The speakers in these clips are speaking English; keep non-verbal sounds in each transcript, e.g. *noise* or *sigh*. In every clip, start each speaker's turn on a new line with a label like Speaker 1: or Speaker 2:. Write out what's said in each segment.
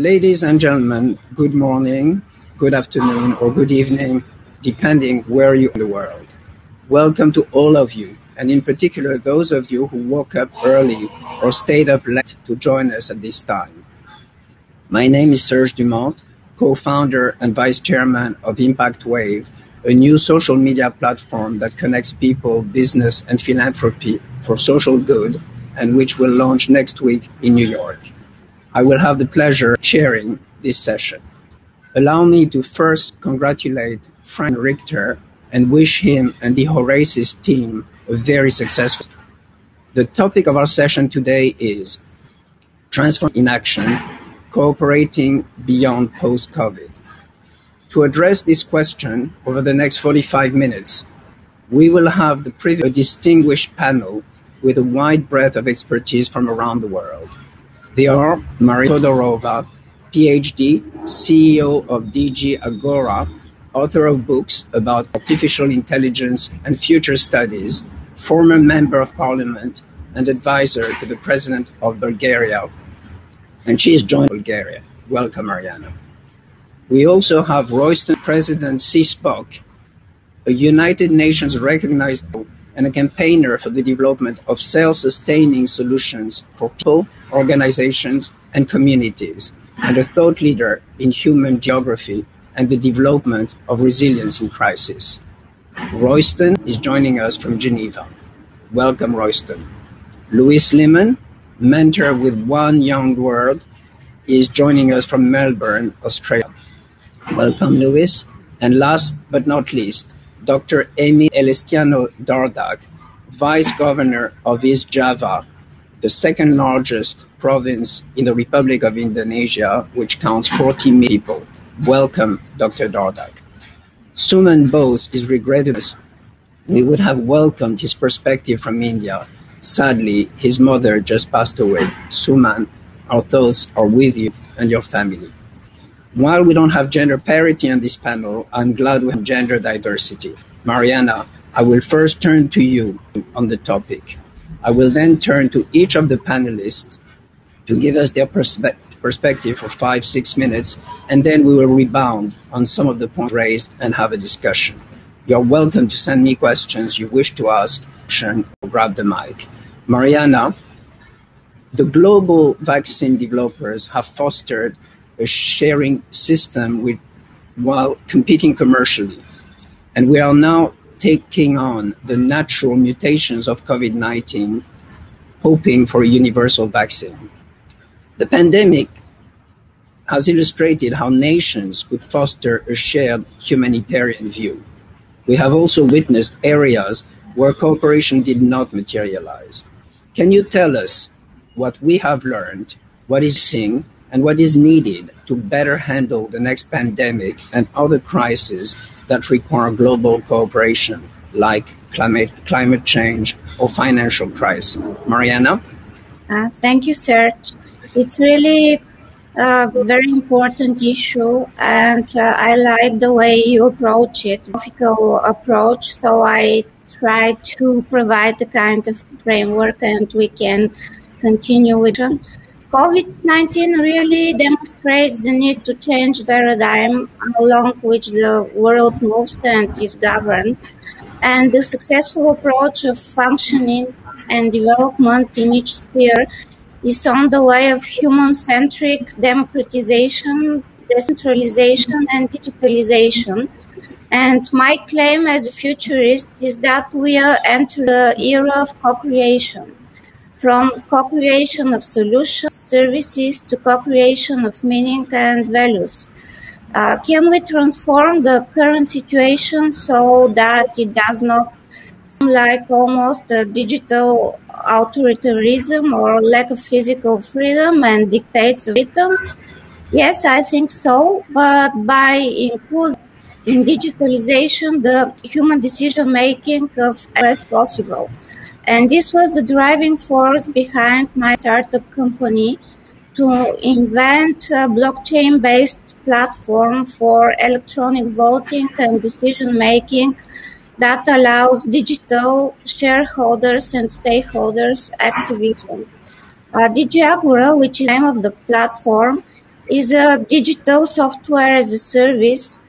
Speaker 1: Ladies and gentlemen, good morning, good afternoon, or good evening, depending where you are in the world. Welcome to all of you, and in particular those of you who woke up early or stayed up late to join us at this time. My name is Serge Dumont, co-founder and vice chairman of Impactwayv, a new social media platform that connects people, business, and philanthropy for social good, and which will launch next week in New York. I will have the pleasure chairing this session. Allow me to first congratulate Frank Richter and wish him and the Horasis team a very successful. The topic of our session today is Transform in Action, Cooperating Beyond Post-COVID. To address this question over the next 45 minutes, we will have the privilege a distinguished panel with a wide breadth of expertise from around the world. They are Maria Todorova, PhD, CEO of DG Agora, author of books about artificial intelligence and future studies, former member of parliament, and advisor to the president of Bulgaria. And she is joined Bulgaria. Welcome, Mariana. We also have Royston President CSPOC, a United Nations recognized and a campaigner for the development of self-sustaining solutions for people, organizations, and communities, and a thought leader in human geography and the development of resilience in crisis. Royston is joining us from Geneva. Welcome, Royston. Luis Limon, mentor with One Young World, is joining us from Melbourne, Australia. Welcome, Louis. And last but not least, Dr. Emil Elestianto Dardak, Vice Governor of East Java, the second largest province in the Republic of Indonesia, which counts 40 million people. Welcome, Dr. Dardak. Suman Bose is regrettably we would have welcomed his perspective from India. Sadly, his mother just passed away. Suman, our thoughts are with you and your family. While we don't have gender parity on this panel, I'm glad we have gender diversity. Mariana, I will first turn to you on the topic. I will then turn to each of the panelists to give us their perspe- perspective for five, six minutes, and then we will rebound on some of the points raised and have a discussion. You're welcome to send me questions you wish to ask or grab the mic. Mariana, the global vaccine developers have fostered a sharing system with, while competing commercially. And we are now taking on the natural mutations of COVID 19, hoping for a universal vaccine. The pandemic has illustrated how nations could foster a shared humanitarian view. We have also witnessed areas where cooperation did not materialize. Can you tell us what we have learned, what is missing, and what is needed to better handle the next pandemic and other crises that require global cooperation, like climate, climate change or financial crisis? Mariana?
Speaker 2: Uh, thank you, Serge. It's really a very important issue, and uh, I like the way you approach it, philosophical approach. So I try to provide the kind of framework, and we can continue with it. COVID 19 really demonstrates the need to change the paradigm along which the world moves and is governed, and the successful approach of functioning and development in each sphere is on the way of human centric democratization, decentralization, and digitalization. And my claim as a futurist is that we are entering the era of co creation from co creation of solutions, services, to co creation of meaning and values. Uh, can we transform the current situation so that it does not seem like almost a digital authoritarianism or lack of physical freedom and dictates victims? Yes, I think so, but by including in digitalization the human decision making of as possible. And this was the driving force behind my startup company to invent a blockchain based platform for electronic voting and decision making that allows digital shareholders and stakeholders activism. Uh, DG Agora, which is the name of the platform, is a digital software as a service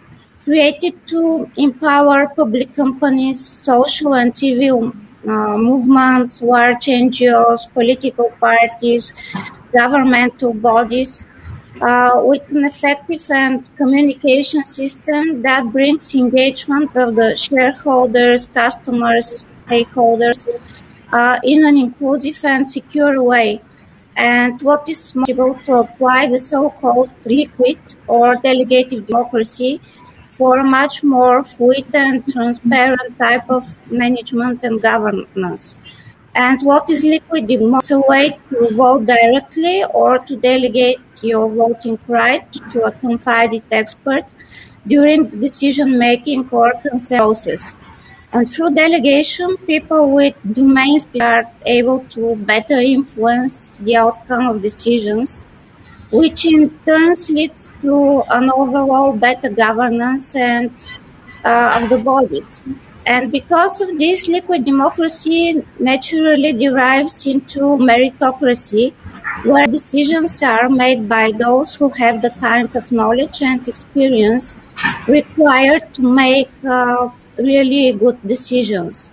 Speaker 2: created to empower public companies, social and civil uh, movements, large NGOs, political parties, governmental bodies uh, with an effective and communication system that brings engagement of the shareholders, customers, stakeholders uh, in an inclusive and secure way. And what is possible to apply the so-called liquid or delegated democracy for a much more fluid and transparent type of management and governance. And what is liquid democracy? A way to vote directly or to delegate your voting right to a confided expert during the decision making or consent process. And through delegation, people with domains are able to better influence the outcome of decisions, which in turn leads to an overall better governance and uh, of the bodies. And because of this, liquid democracy naturally derives into meritocracy, where decisions are made by those who have the kind of knowledge and experience required to make uh, really good decisions.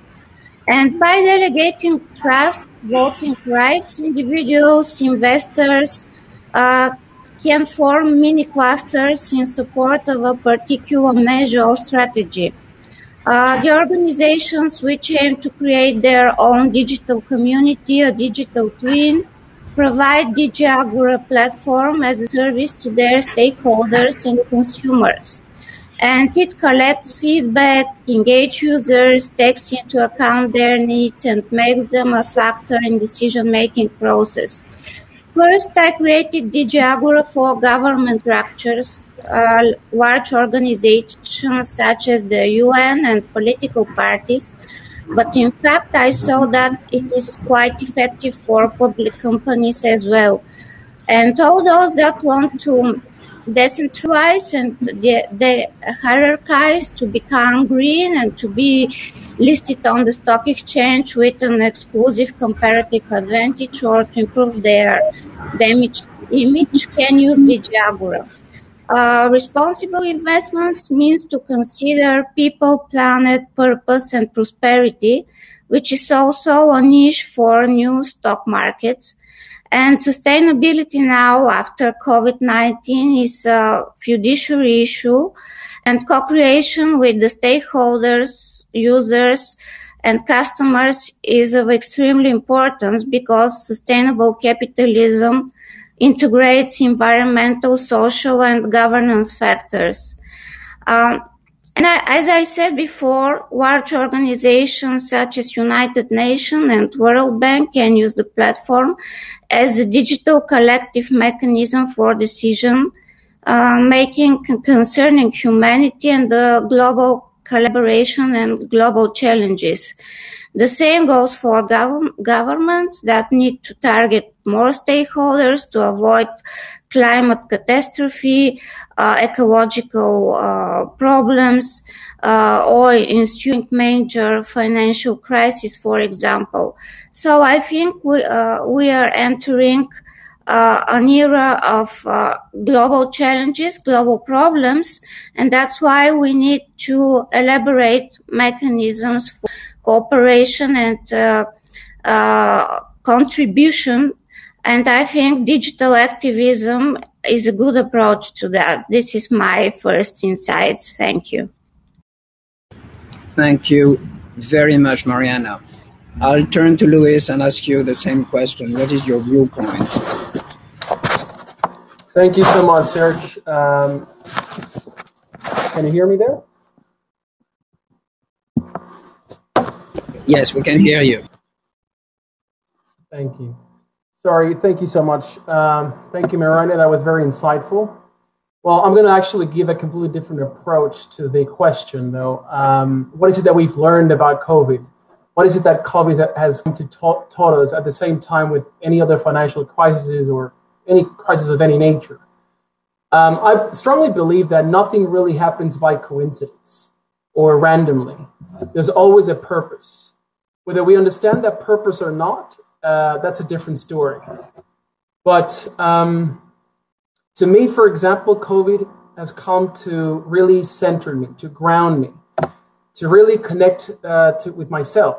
Speaker 2: And by delegating trust, voting rights, individuals, investors can form mini clusters in support of a particular measure or strategy. Uh, the organizations which aim to create their own digital community, a digital twin, provide DigiAgora platform as a service to their stakeholders and consumers. And it collects feedback, engages users, takes into account their needs, and makes them a factor in decision-making process. First, I created DigiAgora for government structures, uh, large organizations such as the UN and political parties. But in fact, I saw that it is quite effective for public companies as well. And all those that want to decentralize and the, the hierarchize to become green and to be listed on the stock exchange with an exclusive comparative advantage or to improve their damaged image can use DigiAgora. Uh, responsible investments means to consider people, planet, purpose, and prosperity, which is also a niche for new stock markets. And sustainability now after COVID-19 is a fiduciary issue and co-creation with the stakeholders, users, and customers is of extremely importance because sustainable capitalism integrates environmental, social, and governance factors. Um, and I, as I said before, large organizations such as United Nations and World Bank can use the platform as a digital collective mechanism for decision uh, making concerning humanity and the global collaboration and global challenges. The same goes for gov- governments that need to target more stakeholders to avoid climate catastrophe, uh, ecological uh, problems, uh, or ensuing major financial crisis, for example. So I think we we are entering uh, an era of uh, global challenges, global problems, and that's why we need to elaborate mechanisms for cooperation and uh, contribution. And I think digital activism is a good approach to that. This is my first insights. Thank you.
Speaker 1: Thank you very much, Mariana. I'll turn to Luis and ask you the same question. What is your viewpoint?
Speaker 3: Thank you so much, Serge. Um, can you hear me there?
Speaker 1: Yes, we can hear you.
Speaker 3: Thank you. Sorry, thank you so much. Um, thank you, Mariana. That was very insightful. Well, I'm going to actually give a completely different approach to the question, though. Um, what is it that we've learned about COVID? What is it that COVID has come to taught, taught us at the same time with any other financial crises or any crisis of any nature? Um, I strongly believe that nothing really happens by coincidence or randomly. There's always a purpose. Whether we understand that purpose or not, uh, that's a different story. But um, To me, for example, COVID has come to really center me, to ground me, to really connect uh, to, with myself.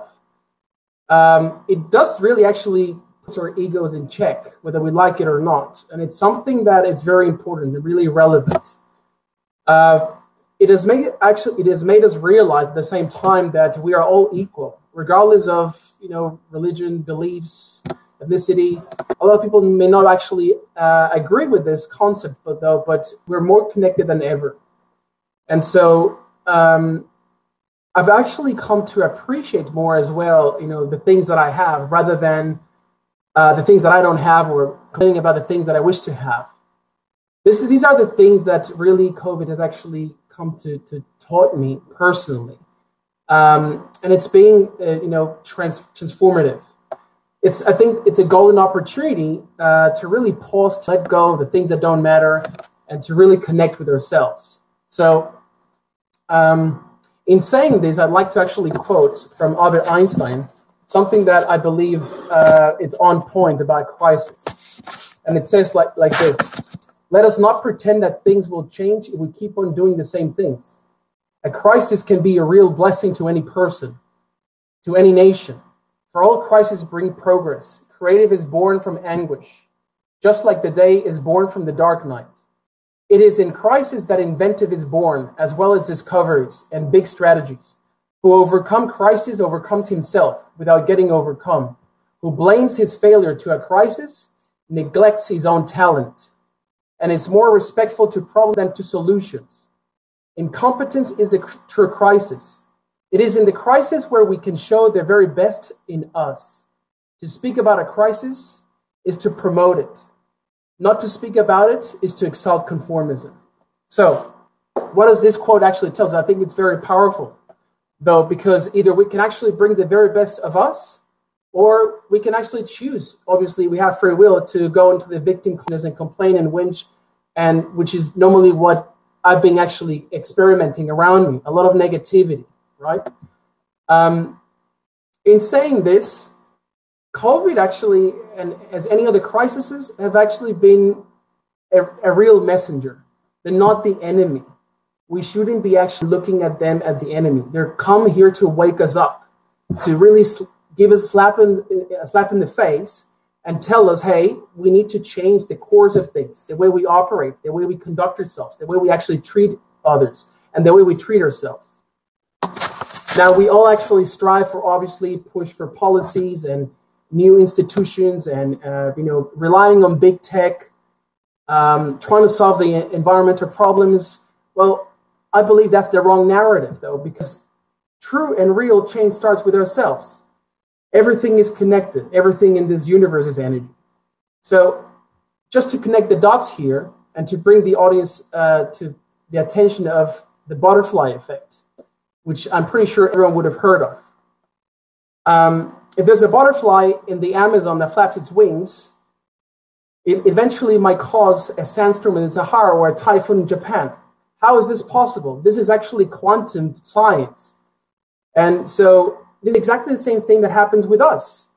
Speaker 3: Um, it does really actually put our egos in check, whether we like it or not. And it's something that is very important and really relevant. Uh, it has made actually it has made us realize at the same time that we are all equal, regardless of you know religion, beliefs, ethnicity. A lot of people may not actually uh, agree with this concept, but though, but we're more connected than ever. And so um, I've actually come to appreciate more as well, you know, the things that I have rather than uh, the things that I don't have or complaining about the things that I wish to have. This is, these are the things that really COVID has actually come to, to taught me personally. Um, and it's being, uh, you know, trans- transformative it's I think it's a golden opportunity uh, to really pause, to let go of the things that don't matter, and to really connect with ourselves. So, um, in saying this, I'd like to actually quote from Albert Einstein something that I believe uh, is on point about crisis, and it says like like this: Let us not pretend that things will change if we keep on doing the same things. A crisis can be a real blessing to any person, to any nation for all crises bring progress. Creative is born from anguish, just like the day is born from the dark night. It is in crisis that inventive is born, as well as discoveries and big strategies. Who overcome crisis overcomes himself without getting overcome. Who blames his failure to a crisis neglects his own talent and is more respectful to problems than to solutions. Incompetence is the true crisis. It is in the crisis where we can show the very best in us. To speak about a crisis is to promote it. Not to speak about it is to exalt conformism. So, what does this quote actually tell us? I think it's very powerful, though, because either we can actually bring the very best of us, or we can actually choose. Obviously, we have free will to go into the victim and complain and whinge, and which is normally what I've been actually experimenting around me. A lot of negativity right? Um, in saying this, COVID actually, and as any other crises, have actually been a, a real messenger. They're not the enemy. We shouldn't be actually looking at them as the enemy. They're come here to wake us up, to really give us slap in, a slap in the face and tell us, hey, we need to change the course of things, the way we operate, the way we conduct ourselves, the way we actually treat others, and the way we treat ourselves. Now, we all actually strive for obviously push for policies and new institutions and, uh, you know, relying on big tech, um, trying to solve the environmental problems. Well, I believe that's the wrong narrative, though, because true and real change starts with ourselves. Everything is connected, everything in this universe is energy. So, just to connect the dots here and to bring the audience uh, to the attention of the butterfly effect which I'm pretty sure everyone would have heard of. Um, if there's a butterfly in the Amazon that flaps its wings, it eventually might cause a sandstorm in the Sahara or a typhoon in Japan. How is this possible? This is actually quantum science. And so this is exactly the same thing that happens with us,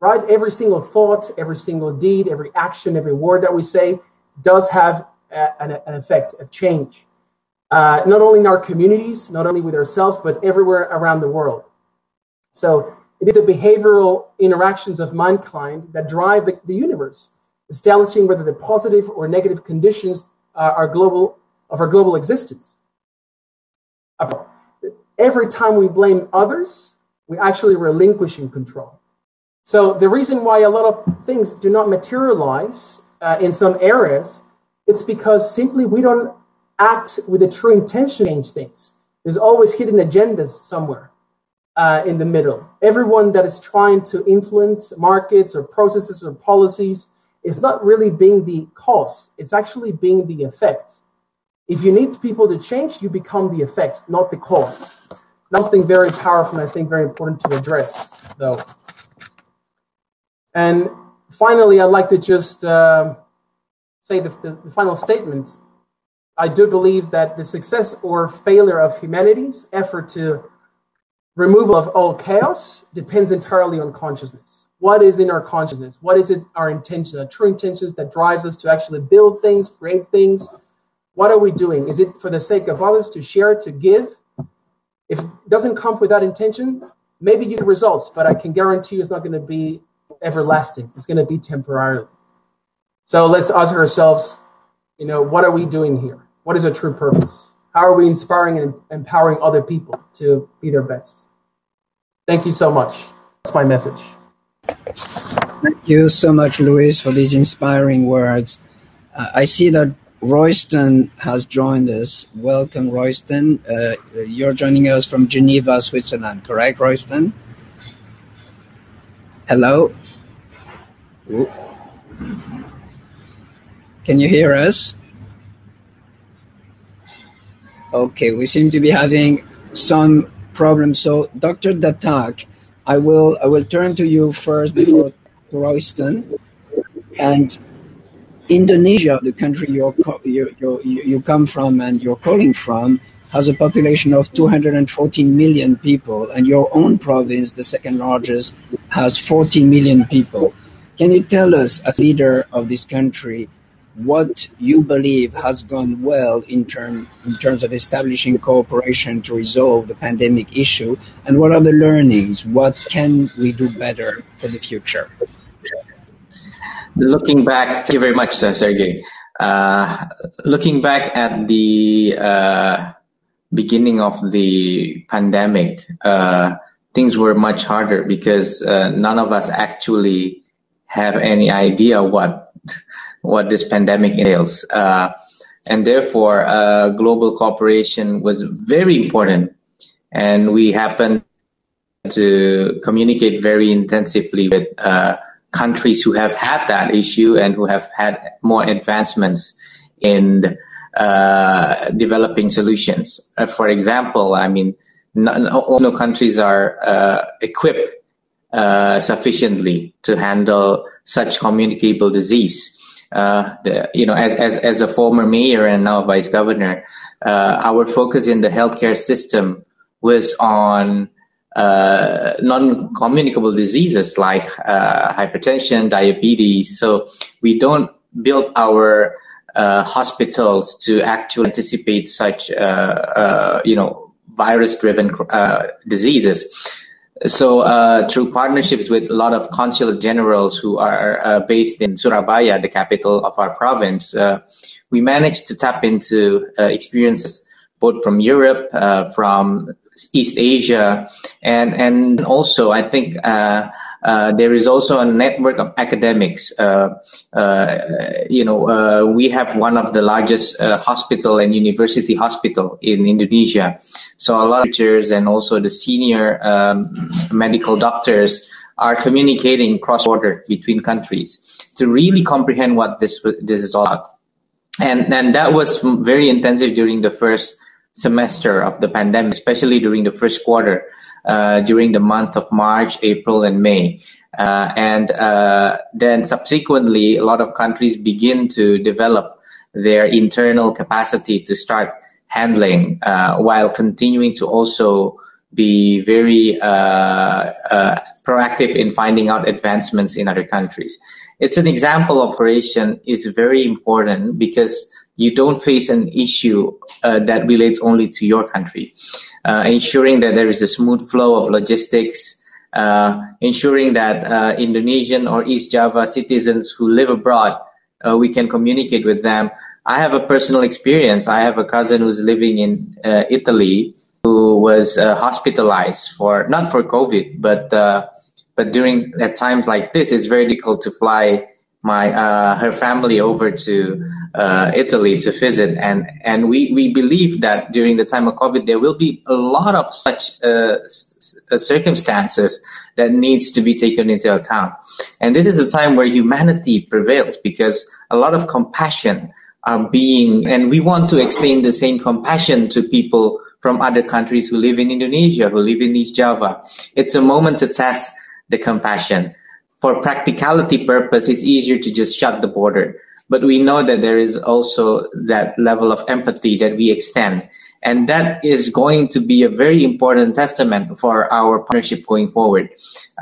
Speaker 3: right? Every single thought, every single deed, every action, every word that we say does have a, an, an effect, a change uh, not only in our communities, not only with ourselves, but everywhere around the world. So it is the behavioral interactions of mankind that drive the, the universe, establishing whether the positive or negative conditions are global of our global existence. Every time we blame others, we actually relinquishing control. So the reason why a lot of things do not materialize uh, in some areas, it's because simply we don't act with a true intention to change things. There's always hidden agendas somewhere uh, in the middle. Everyone that is trying to influence markets or processes or policies is not really being the cause, it's actually being the effect. If you need people to change, you become the effect, not the cause. Something very powerful and I think very important to address, though. And finally, I'd like to just uh, say the, the, the final statement I do believe that the success or failure of humanity's effort to removal of all chaos depends entirely on consciousness. what is in our consciousness? What is it our intention, our true intentions that drives us to actually build things, create things? What are we doing? Is it for the sake of others to share, to give? If it doesn't come with that intention, maybe you get results, but I can guarantee you it's not going to be everlasting. It's going to be temporary. So let's ask ourselves, you know, what are we doing here? What is our true purpose? How are we inspiring and empowering other people to be their best? Thank you so much. That's my message.
Speaker 1: Thank you so much, Luis, for these inspiring words. Uh, I see that Royston has joined us. Welcome, Royston. Uh, you're joining us from Geneva, Switzerland, correct, Royston? Hello? Can you hear us? Okay, we seem to be having some problems. So, Dr. Dardak, I will I will turn to you first before Royston. And Indonesia, the country you you you come from and you're calling from, has a population of 214 million people, and your own province, the second largest, has 40 million people. Can you tell us, as leader of this country, what you believe has gone well in, term, in terms of establishing cooperation to resolve the pandemic issue, and what are the learnings? What can we do better for the future?
Speaker 4: Looking back, thank you very much, uh, Sergey. Uh, looking back at the uh, beginning of the pandemic, uh, things were much harder because uh, none of us actually have any idea what what this pandemic entails. Uh, and therefore, global cooperation was very important. And we happened to communicate very intensively with countries who have had that issue and who have had more advancements in uh, developing solutions. Uh, for example, I mean, no, no countries are uh, equipped sufficiently to handle such communicable disease uh, the, you know, as, as, as a former mayor and now vice governor, uh, our focus in the healthcare system was on uh, non-communicable diseases like uh, hypertension, diabetes. So we don't build our uh, hospitals to actually anticipate such, uh, you know, virus-driven diseases. So uh, through partnerships with a lot of consulate generals who are uh, based in Surabaya, the capital of our province, uh, we managed to tap into uh, experiences both from Europe, uh, from East Asia, and and also I think uh, uh, there is also a network of academics. Uh, uh you know, uh, we have one of the largest uh, hospital and university hospital in Indonesia. So a lot of teachers and also the senior um, medical doctors are communicating cross border between countries to really comprehend what this this is all about. And and that was very intensive during the first semester of the pandemic, especially during the first quarter uh, during the month of March, April, and May. Uh, and uh, then subsequently, a lot of countries begin to develop their internal capacity to start handling uh, while continuing to also be very uh, uh, proactive in finding out advancements in other countries. It's an example of operation is very important because you don't face an issue that relates only to your country uh, ensuring that there is a smooth flow of logistics, uh, ensuring that uh, Indonesian or East Java citizens who live abroad, uh, we can communicate with them. I have a personal experience. I have a cousin who's living in uh, Italy who was uh, hospitalized for not for COVID, but but during at times like this, it's very difficult to fly my uh, her family over to uh, Italy to visit, and and we we believe that during the time of COVID there will be a lot of such uh, uh, circumstances that needs to be taken into account, and this is a time where humanity prevails because a lot of compassion are being, and we want to extend the same compassion to people from other countries who live in Indonesia, who live in East Java. It's a moment to test the compassion for practicality purpose, it's easier to just shut the border. But we know that there is also that level of empathy that we extend. And that is going to be a very important testament for our partnership going forward.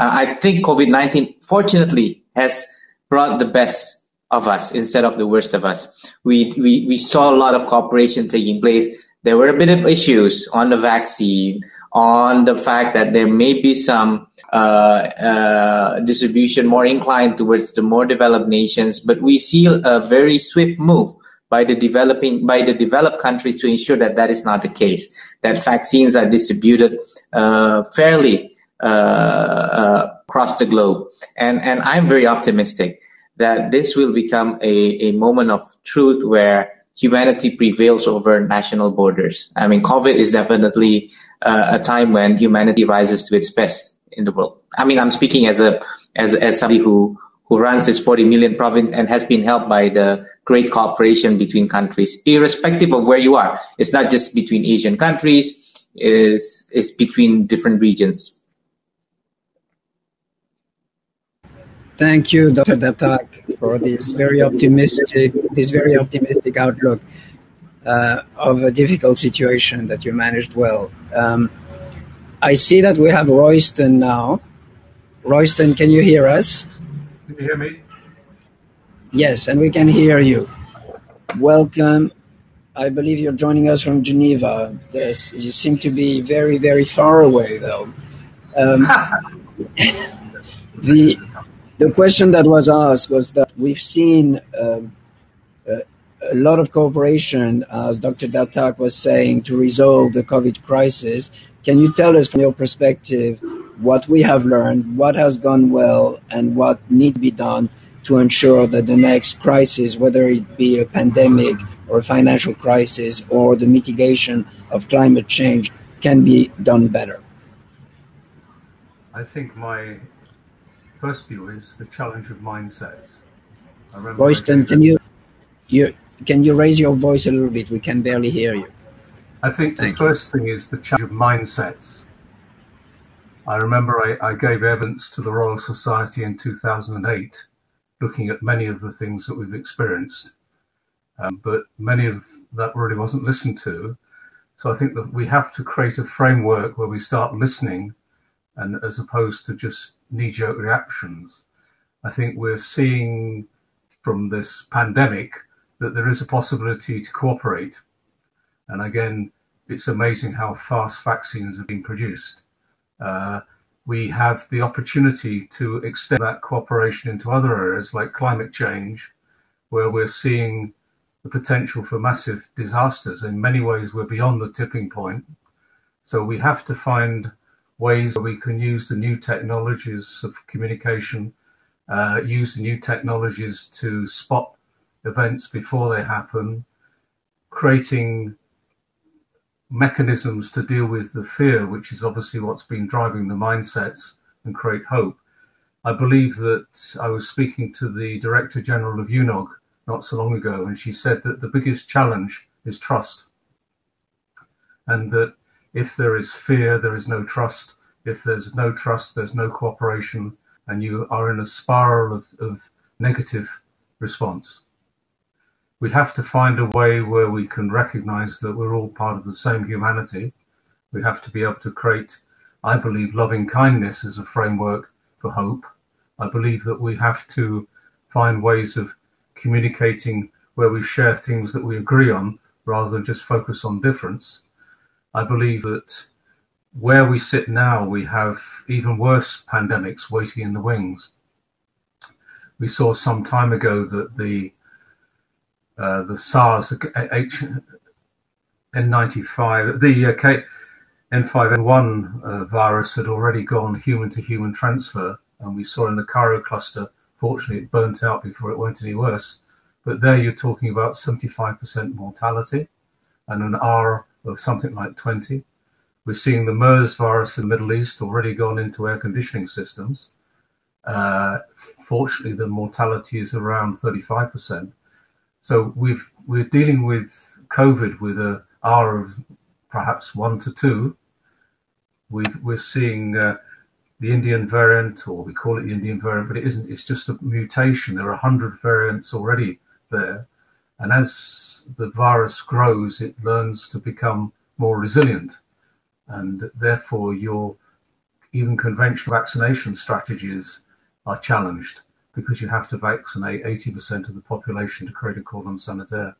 Speaker 4: Uh, I think COVID 19, fortunately, has brought the best of us instead of the worst of us. We, we, we saw a lot of cooperation taking place. There were a bit of issues on the vaccine, on the fact that there may be some uh, uh, distribution more inclined towards the more developed nations, but we see a very swift move by the developing by the developed countries to ensure that that is not the case. That vaccines are distributed uh, fairly uh, uh, across the globe, and and I'm very optimistic that this will become a, a moment of truth where humanity prevails over national borders. I mean, COVID is definitely uh, a time when humanity rises to its best in the world. I mean, I'm speaking as a as as somebody who who runs this 40 million province and has been helped by the great cooperation between countries, irrespective of where you are. It's not just between Asian countries; is is between different regions.
Speaker 1: Thank you, Dr. Dardak, for this very optimistic, this very optimistic outlook uh, of a difficult situation that you managed well. Um, I see that we have Royston now. Royston, can you hear us?
Speaker 5: Can you hear me?
Speaker 1: Yes, and we can hear you. Welcome. I believe you're joining us from Geneva. This, you seem to be very, very far away, though. Um, *laughs* the the question that was asked was that we've seen um, a, lot of cooperation, as Dr. Dardak was saying, to resolve the COVID crisis. Can you tell us from your perspective what we have learned, what has gone well, and what needs to be done to ensure that the next crisis, whether it be a pandemic or a financial crisis or the mitigation of climate change, can be done better?
Speaker 5: I think my First view is the challenge of mindsets.
Speaker 1: Royston, can you, you can you raise your voice a little bit? We can barely hear you.
Speaker 5: I think Thank the you. first thing is the challenge of mindsets. I remember I, I, gave evidence to the Royal Society in 2008, looking at many of the things that we've experienced, um, but many of that really wasn't listened to. So I think that we have to create a framework where we start listening, and as opposed to just knee-jerk reactions. I think we're seeing from this pandemic that there is a possibility to cooperate. And again, it's amazing how fast vaccines have been produced. Uh, we have the opportunity to extend that cooperation into other areas like climate change, where we're seeing the potential for massive disasters. In many ways, we're beyond the tipping point. So we have to find ways we can use the new technologies of communication, uh, use the new technologies to spot events before they happen, creating mechanisms to deal with the fear, which is obviously what's been driving the mindsets and create hope. I believe that I was speaking to the Director General of UNOG not so long ago, and she said that the biggest challenge is trust. And that if there is fear, there is no trust. If there's no trust, there's no cooperation, and you are in a spiral of, of negative response. We have to find a way where we can recognize that we're all part of the same humanity. We have to be able to create, I believe, loving kindness as a framework for hope. I believe that we have to find ways of communicating where we share things that we agree on rather than just focus on difference. I believe that where we sit now, we have even worse pandemics waiting in the wings. We saw some time ago that the uh, the SARS H N95, the uh, K, H5N1 uh, virus had already gone human to human transfer, and we saw in the Cairo cluster, fortunately, it burnt out before it went any worse. But there you're talking about 75% mortality and an R of something like 20. We're seeing the MERS virus in the Middle East already gone into air conditioning systems. Uh, fortunately, the mortality is around 35%. So we've, we're dealing with COVID with a R of perhaps one to two. we are seeing uh, the Indian variant, or we call it the Indian variant, but it isn't. It's just a mutation. There are 100 variants already there. And as the virus grows, it learns to become more resilient. And therefore, your even conventional vaccination strategies are challenged because you have to vaccinate 80% of the population to create a cordon sanitaire.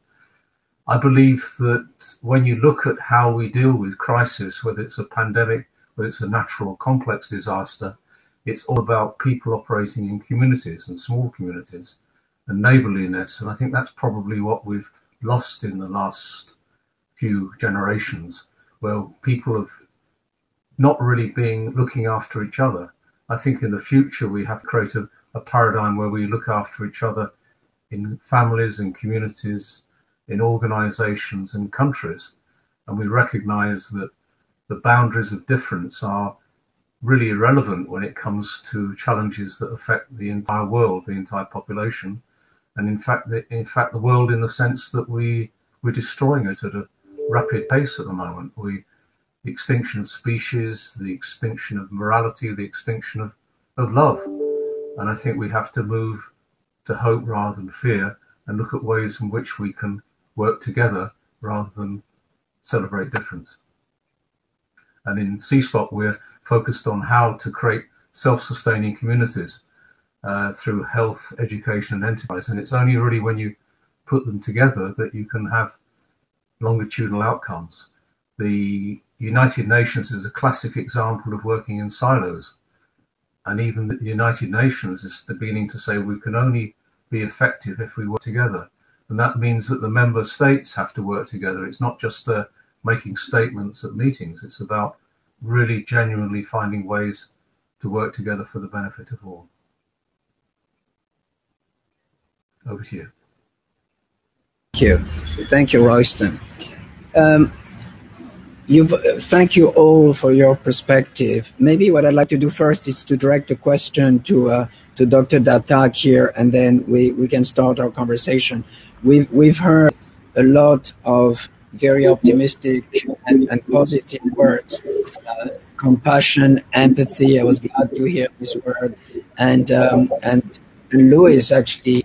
Speaker 5: I believe that when you look at how we deal with crisis, whether it's a pandemic, whether it's a natural or complex disaster, it's all about people operating in communities and small communities and neighborliness. And I think that's probably what we've lost in the last few generations, where people have not really been looking after each other. I think in the future we have to create a, a paradigm where we look after each other in families and communities, in organizations and countries. And we recognize that the boundaries of difference are really irrelevant when it comes to challenges that affect the entire world, the entire population, and in fact, the, in fact, the world in the sense that we we're destroying it at a rapid pace at the moment. We the extinction of species, the extinction of morality, the extinction of, of love. And I think we have to move to hope rather than fear and look at ways in which we can work together rather than celebrate difference. And in CSPOC, we're focused on how to create self-sustaining communities uh, through health, education, and enterprise. And it's only really when you put them together that you can have longitudinal outcomes. The United Nations is a classic example of working in silos. And even the United Nations is beginning to say we can only be effective if we work together. And that means that the member states have to work together. It's not just uh, making statements at meetings, it's about really genuinely finding ways to work together for the benefit of all. Over to you.
Speaker 1: Thank you. Thank you, Royston. Um, you've, thank you all for your perspective. Maybe what I'd like to do first is to direct the question to uh, to Dr. Dardak here, and then we, we can start our conversation. We've we've heard a lot of very optimistic and, and positive words. Uh, compassion, empathy. I was glad to hear this word, and um, and Luis actually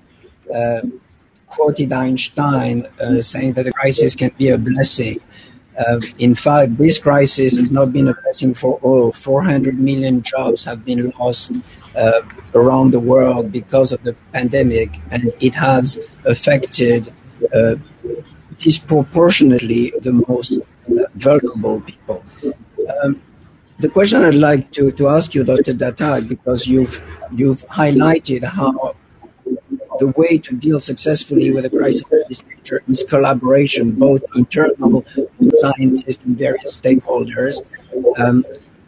Speaker 1: quoted Einstein uh, saying that the crisis can be a blessing. Uh, in fact, this crisis has not been a blessing for all. 400 million jobs have been lost uh, around the world because of the pandemic, and it has affected uh, disproportionately the most uh, vulnerable people. Um, the question I'd like to, to ask you, Dr. Dardak, because you've you've highlighted how the way to deal successfully with a crisis of this nature is collaboration, both internal scientists and various stakeholders. Um,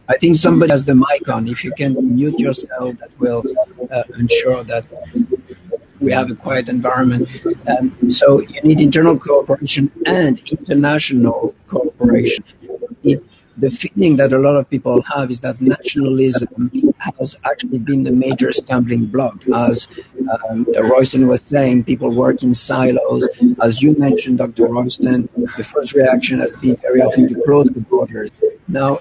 Speaker 1: I think somebody has the mic on. If you can mute yourself, that will uh, ensure that we have a quiet environment. Um, so you need internal cooperation and international cooperation. It, the feeling that a lot of people have is that nationalism has actually been the major stumbling block. As um, Royston was saying, people work in silos. As you mentioned, Dr. Royston, the first reaction has been very often to close the borders. Now,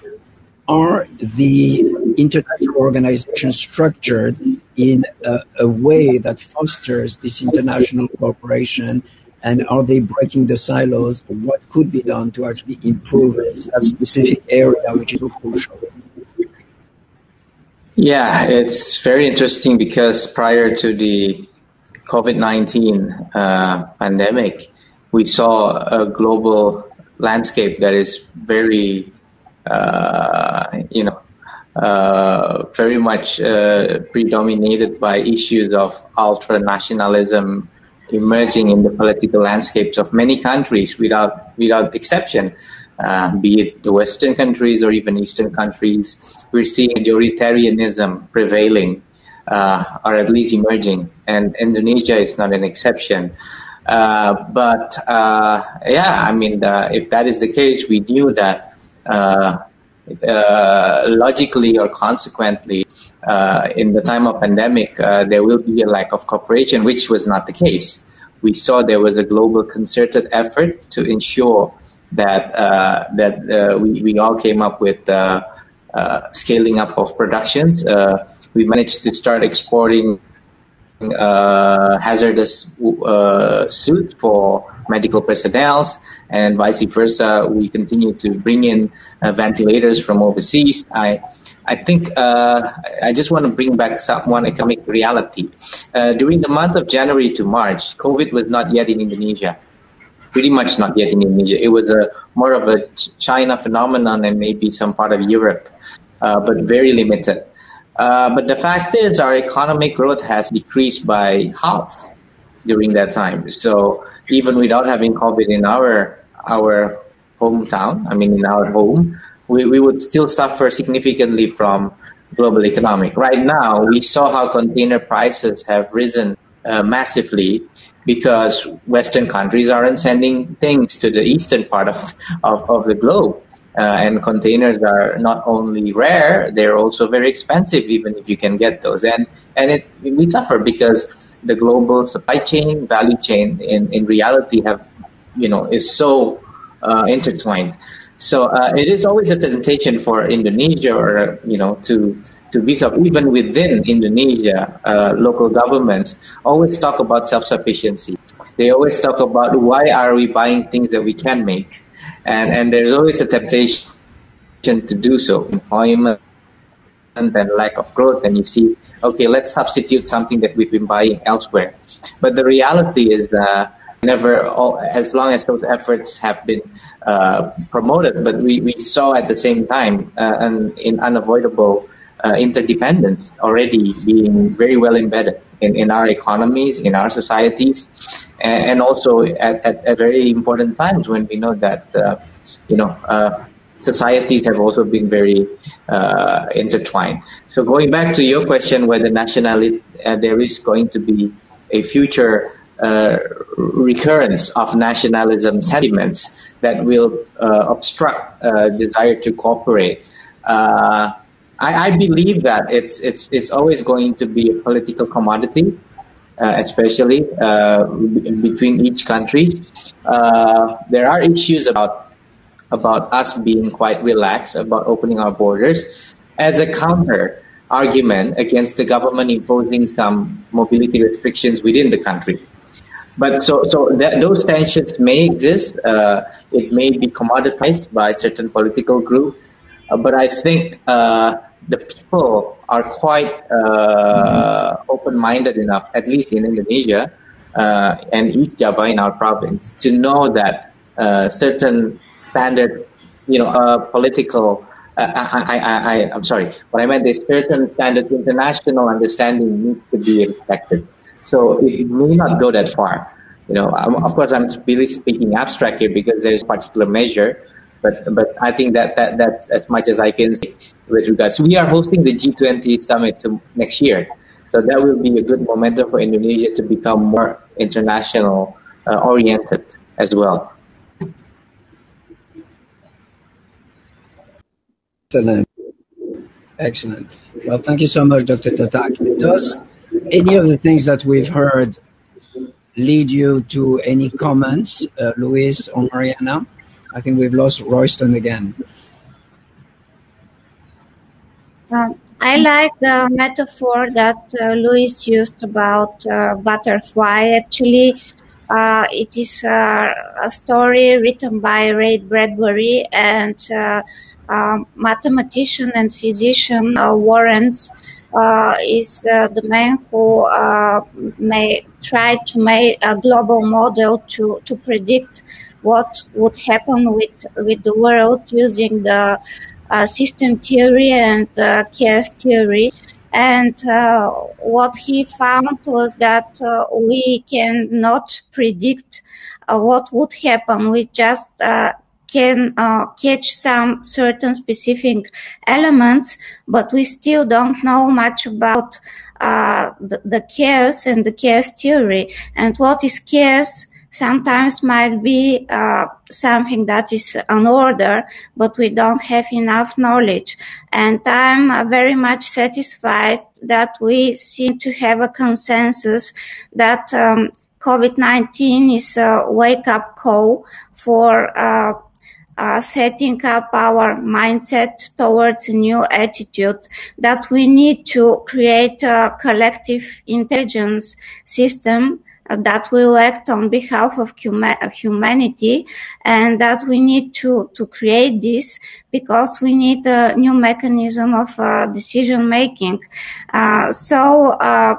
Speaker 1: are the international organizations structured in a, a, way that fosters this international cooperation? And are they breaking the silos? What could be done to actually improve that specific area, which is so crucial?
Speaker 4: Yeah, it's very interesting because prior to the COVID 19 uh, pandemic, we saw a global landscape that is very uh, you know, uh, very much uh, predominated by issues of ultra nationalism emerging in the political landscapes of many countries without without exception, uh, be it the Western countries or even Eastern countries. We're seeing majoritarianism prevailing, uh, or at least emerging, and Indonesia is not an exception. Uh, but yeah, I mean, if that is the case, we knew that uh, uh, logically or consequently, uh, in the time of pandemic, there will be a lack of cooperation, which was not the case. We saw there was a global concerted effort to ensure that that we, we all came up with scaling up of productions. we managed to start exporting uh, hazardous uh, suit for medical personnel, and vice versa. We continue to bring in uh, ventilators from overseas. I, I think uh, I just want to bring back some one economic reality. Uh, during the month of January to March, COVID was not yet in Indonesia. Pretty much not yet in Indonesia. It was a more of a China phenomenon and maybe some part of Europe, uh, but very limited. Uh, but the fact is, our economic growth has decreased by half during that time. So even without having COVID in our our hometown, I mean in our home, we, we would still suffer significantly from global economic. Right now, we saw how container prices have risen uh, massively because Western countries aren't sending things to the eastern part of, of, of the globe. Uh, and containers are not only rare, they're also very expensive, even if you can get those. And, and it, we suffer because the global supply chain, value chain in, in reality have, you know, is so uh, intertwined. So uh, it is always a temptation for Indonesia or, you know, to, to be self, even within Indonesia, uh, local governments always talk about self-sufficiency. They always talk about why are we buying things that we can make? And, and there's always a temptation to do so. Employment, and lack of growth and you see okay let's substitute something that we've been buying elsewhere but the reality is uh, never all, as long as those efforts have been uh, promoted but we, we saw at the same time uh, an in unavoidable uh, interdependence already being very well embedded in, in our economies in our societies and, and also at, at, at, very important times when we know that uh, you know uh, societies have also been very uh, intertwined. So going back to your question, whether nationality uh, there is going to be a future uh, recurrence of nationalism sentiments that will uh, obstruct uh, desire to cooperate. Uh, I, I, believe that it's it's it's always going to be a political commodity. especially between each countries, there are issues about about us being quite relaxed about opening our borders as a counter argument against the government imposing some mobility restrictions within the country. But so, so that, those tensions may exist. Uh, it may be commoditized by certain political groups. Uh, but I think uh, the people are quite uh, mm-hmm. open-minded enough, at least in Indonesia uh, and East Java in our province, to know that uh, certain standard, you know, uh, political. Uh, I, I, I, I'm sorry. What I meant is certain standard international understanding needs to be respected. So it may not go that far. You know, I'm, of course, I'm really speaking abstract here because there is particular measure, but but I think that, that that's as much as I can say with regards. We are hosting the G20 summit to, next year, so that will be a good momentum for Indonesia to become more international uh, oriented as well.
Speaker 1: Excellent. Excellent. Well, thank you so much, Dr. Dardak. Does any of the things that we've heard lead you to any comments, uh, Luis or Mariana? I think we've lost Royston again.
Speaker 2: Um, I like the metaphor that uh, Luis used about uh, butterfly. Actually, uh, it is uh, a story written by Ray Bradbury, and uh, mathematician and physician uh, Lorenz uh, is uh, the man who uh, may try to make a global model to, to predict what would happen with with the world using the uh, system theory and uh, chaos theory. And what he found was that we cannot predict what would happen. We just can uh, catch some certain specific elements, but we still don't know much about uh, the, the chaos and the chaos theory. And what is chaos sometimes might be uh, something that is an order, but we don't have enough knowledge. And I'm uh, very much satisfied that we seem to have a consensus that um, COVID-19 is a wake-up call for uh, uh, setting up our mindset towards a new attitude that we need to create a collective intelligence system that will act on behalf of humanity and that we need to, to create this because we need a new mechanism of uh, decision making. Uh, so, uh,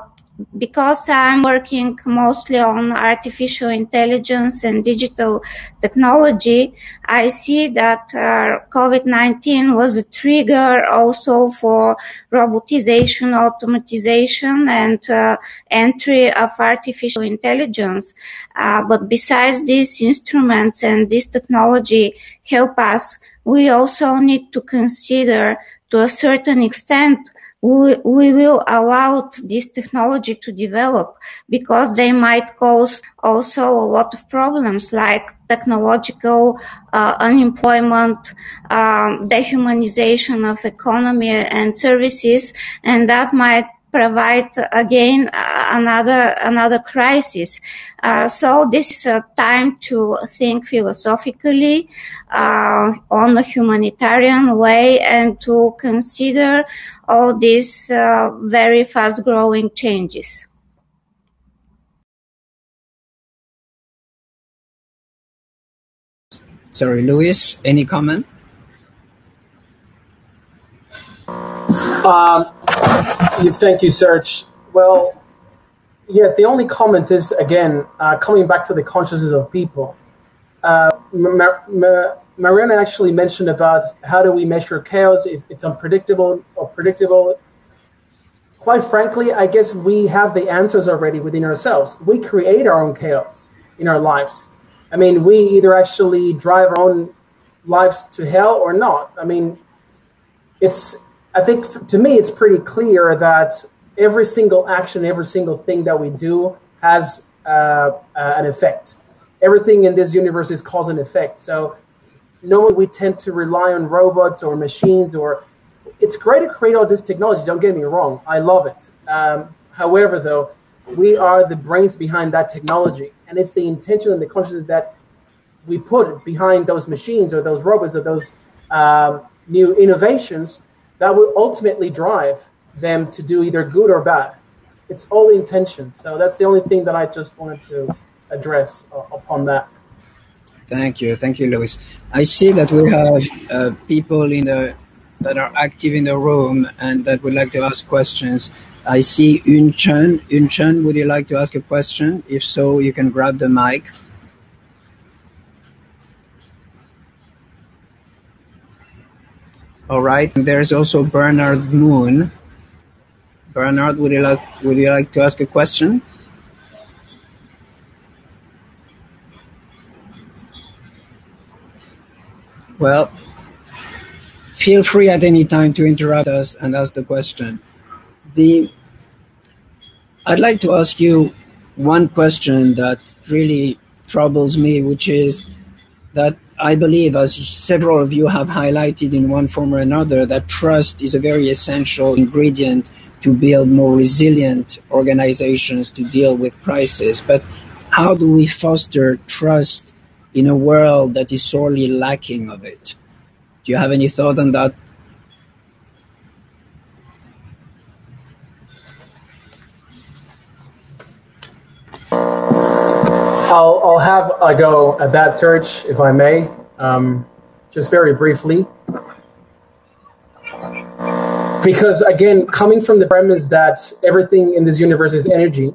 Speaker 2: because I'm working mostly on artificial intelligence and digital technology, I see that uh, COVID-19 was a trigger also for robotization, automatization, and uh, entry of artificial intelligence. Uh, but besides these instruments and this technology help us, we also need to consider to a certain extent we, will allow this technology to develop because they might cause also a lot of problems like technological uh, unemployment, um, dehumanization of economy and services, and that might provide again another another crisis. Uh, so this is a time to think philosophically uh, on a humanitarian way and to consider all these uh, very fast growing changes.
Speaker 1: Sorry, Luis, any comment?
Speaker 3: Um, thank you, Serge. Well, yes, the only comment is, again, uh, coming back to the consciousness of people. Uh, Mar- Mar- Mariana actually mentioned about how do we measure chaos, if it's unpredictable or predictable. Quite frankly, I guess we have the answers already within ourselves. We create our own chaos in our lives. I mean, we either actually drive our own lives to hell or not. I mean, it's I think to me, it's pretty clear that every single action, every single thing that we do has uh, uh, an effect. Everything in this universe is cause and effect. So, normally we tend to rely on robots or machines, or it's great to create all this technology. Don't get me wrong, I love it. Um, however, though, we are the brains behind that technology, and it's the intention and the consciousness that we put behind those machines or those robots or those um, new innovations that will ultimately drive them to do either good or bad. It's all intention. So that's the only thing that I just wanted to address uh, upon that.
Speaker 1: Thank you, thank you, Luis. I see that we have uh, people in the that are active in the room and that would like to ask questions. I see Yun Chen. Yun Chen, would you like to ask a question? If so, you can grab the mic. All right. And there's also Bernard Moon. Bernard, would you like would you like to ask a question? Well, feel free at any time to interrupt us and ask the question. The I'd like to ask you one question that really troubles me, which is that I believe, as several of you have highlighted in one form or another, that trust is a very essential ingredient to build more resilient organizations to deal with crisis. But how do we foster trust in a world that is sorely lacking of it? Do you have any thought on that?
Speaker 3: I'll, I'll have a go at that, Serge, if I may, um, just very briefly. Because again, coming from the premise that everything in this universe is energy,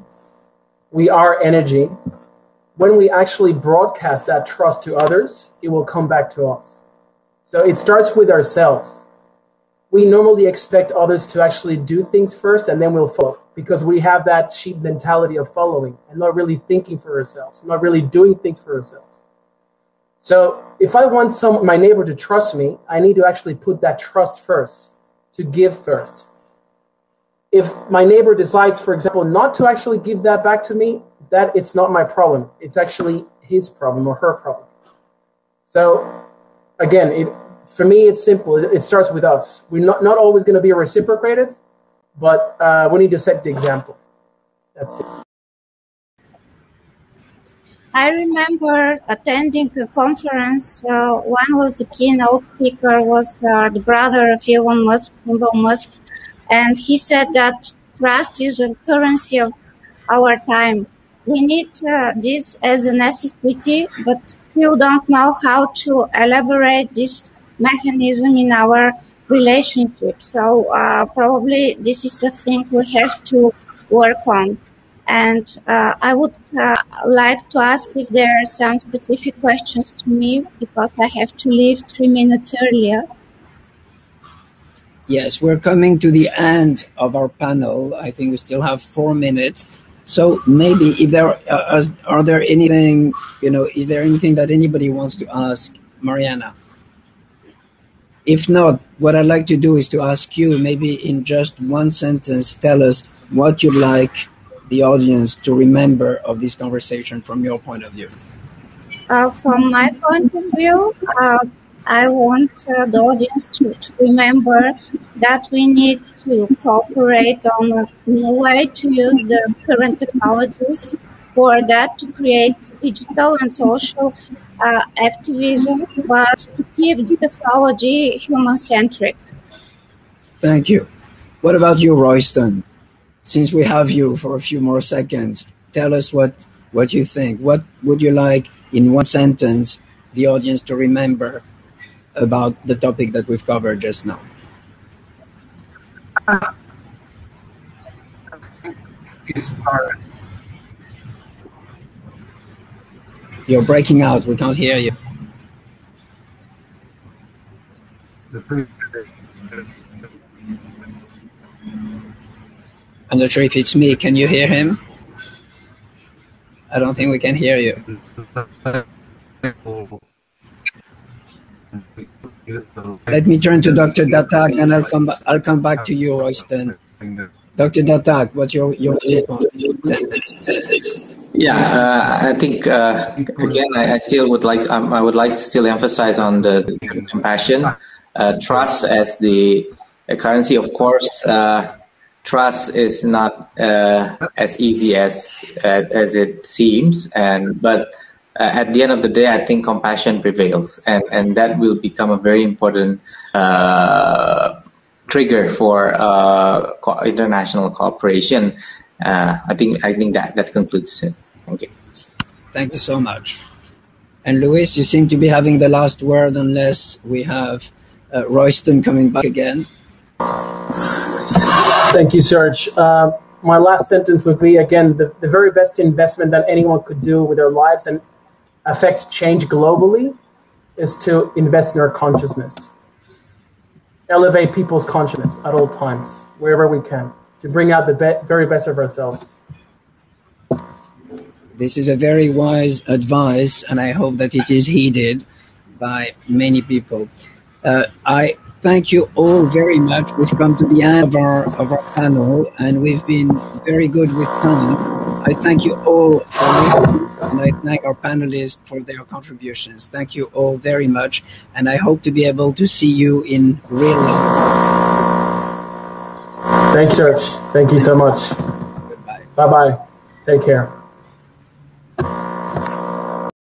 Speaker 3: we are energy. When we actually broadcast that trust to others, it will come back to us. So it starts with ourselves. We normally expect others to actually do things first and then we'll follow because we have that sheep mentality of following and not really thinking for ourselves, not really doing things for ourselves. So if I want some my neighbor to trust me, I need to actually put that trust first, to give first. If my neighbor decides, for example, not to actually give that back to me, that it's not my problem. It's actually his problem or her problem. So again, it, for me, it's simple. It, it starts with us. We're not, not always going to be reciprocated, but uh, we need to set the example. That's it.
Speaker 2: I remember attending a conference. Uh, one was the keynote speaker was uh, the brother of Elon Musk, Elon Musk, and he said that trust is a currency of our time. we need uh, this as a necessity, but still don't know how to elaborate this mechanism in our relationship. So uh, probably this is a thing we have to work on. And uh, I would uh, like to ask if there are some specific questions to me because I have to leave three minutes earlier.
Speaker 1: Yes, we're coming to the end of our panel. I think we still have four minutes. So maybe if there uh, are there anything you know, is there anything that anybody wants to ask Mariana? If not, what I'd like to do is to ask you, maybe in just one sentence, tell us what you'd like the audience to remember of this conversation from your point of view.
Speaker 2: Uh, from my point of view, uh, I want uh, the audience to, to, remember that we need to cooperate on a new way to use the current technologies for that to create digital and social uh, activism, was to keep the technology human centric.
Speaker 1: Thank you. What about you, Royston? Since we have you for a few more seconds, tell us what, what you think. What would you like, in one sentence, the audience to remember about the topic that we've covered just now? You're breaking out. We can't hear you. I'm not sure if it's me. Can you hear him? I don't think we can hear you. Let me turn to Dr. Dardak, and I'll come. I'll come back to you, Royston. Dr. Dardak, what's your your viewpoint?
Speaker 4: Yeah, uh, I think uh, again, I, I, still would like um, I would like to still emphasize on the, the compassion, uh, trust as the currency. Of course, uh, trust is not uh, as easy as, as, it seems, and but uh, at the end of the day, I think compassion prevails, and and that will become a very important trigger for international cooperation uh, I think I think that that concludes it. Thank you.
Speaker 1: Thank you so much. And Luis, you seem to be having the last word, unless we have uh, Royston coming back again.
Speaker 3: Thank you, Serge. Uh, my last sentence would be again the, the very best investment that anyone could do with their lives and affect change globally is to invest in our consciousness. Elevate people's consciousness at all times, wherever we can to bring out the be- very best of ourselves.
Speaker 1: This is a very wise advice, and I hope that it is heeded by many people. Uh, I thank you all very much. We've come to the end of our of our panel, and we've been very good with time. I thank you all, and I thank our panelists for their contributions. Thank you all very much, and I hope to be able to see you in real life.
Speaker 3: Thanks, Church. Thank you so much. Bye bye. Take care.